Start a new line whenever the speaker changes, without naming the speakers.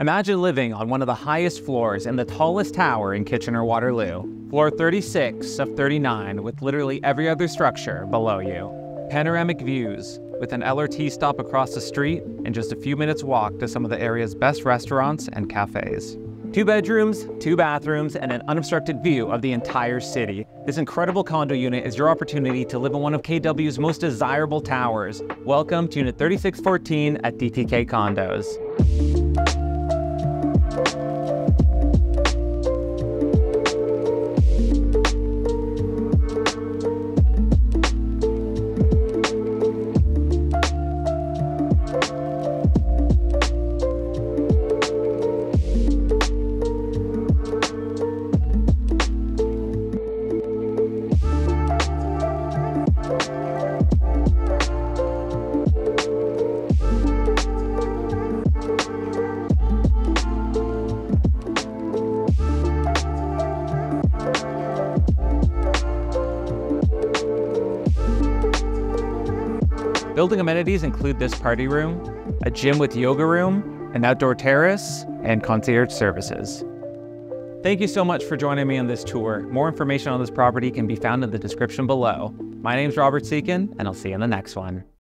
Imagine living on one of the highest floors in the tallest tower in Kitchener Waterloo, floor 36 of 39, with literally every other structure below you. Panoramic views, with an LRT stop across the street and just a few minutes walk to some of the area's best restaurants and cafes. Two bedrooms, two bathrooms, and an unobstructed view of the entire city. This incredible condo unit is your opportunity to live in one of KW's most desirable towers. Welcome to Unit 3614 at DTK Condos. Building amenities include this party room, a gym with yoga room, an outdoor terrace, and concierge services. Thank you so much for joining me on this tour. More information on this property can be found in the description below. My name is Robert Cekan, and I'll see you in the next one.